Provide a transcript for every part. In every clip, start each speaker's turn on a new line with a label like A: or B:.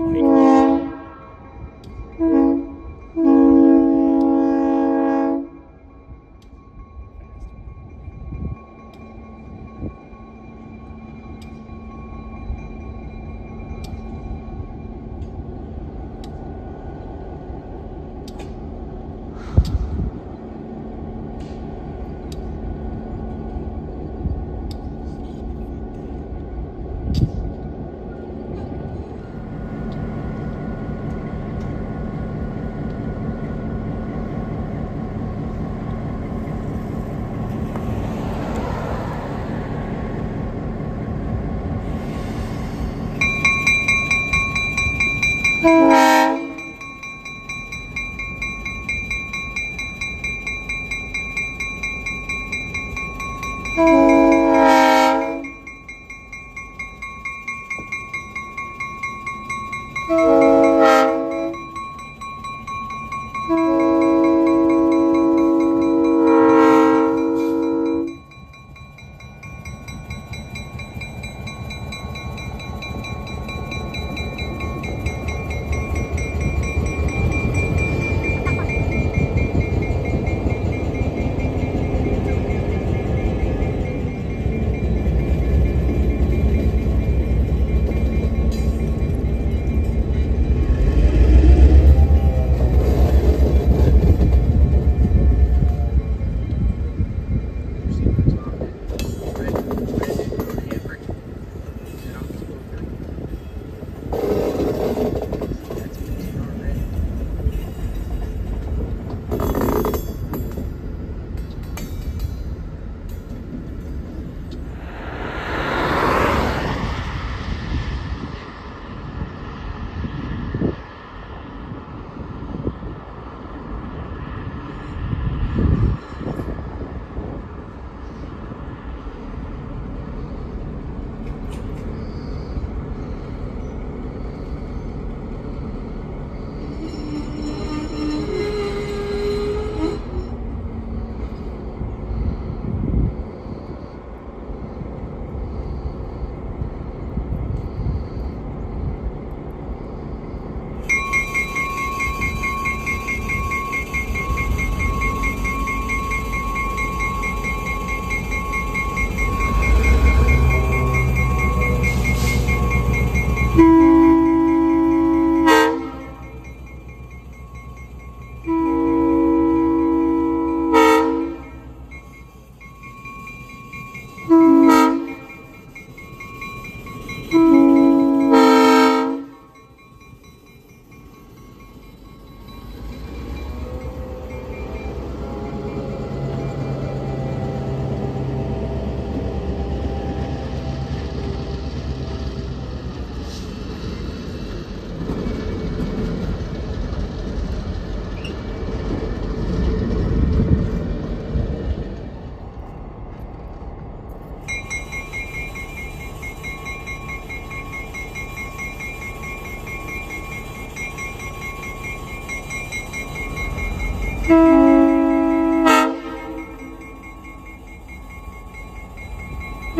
A: week.
B: Música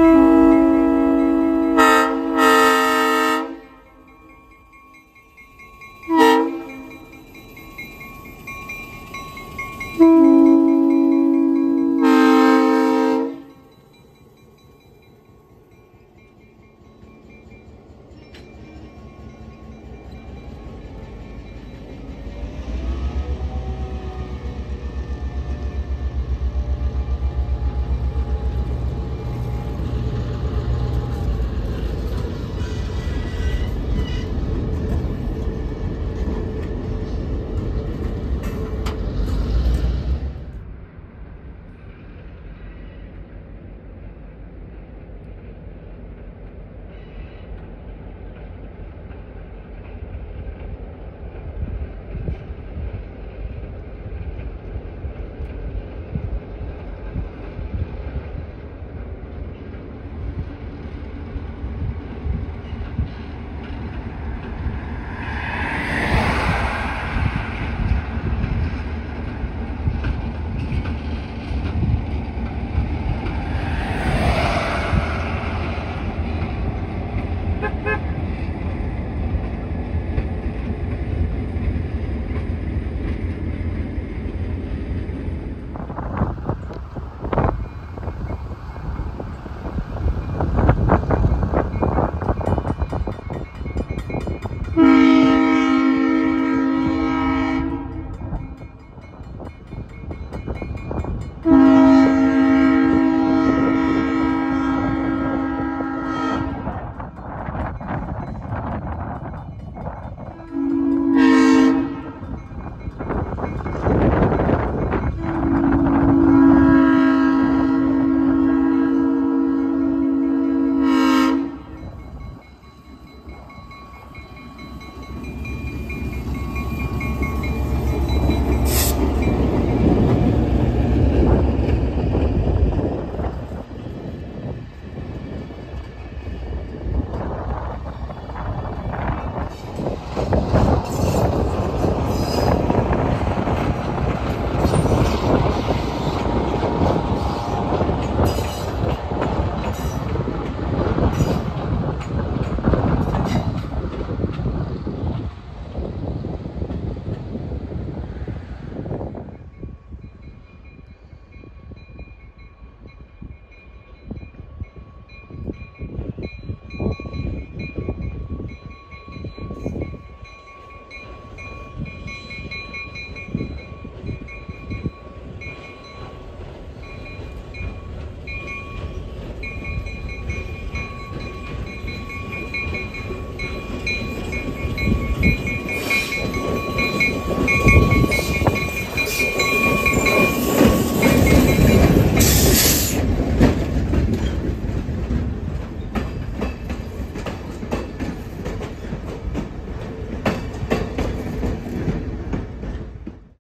B: Thank you.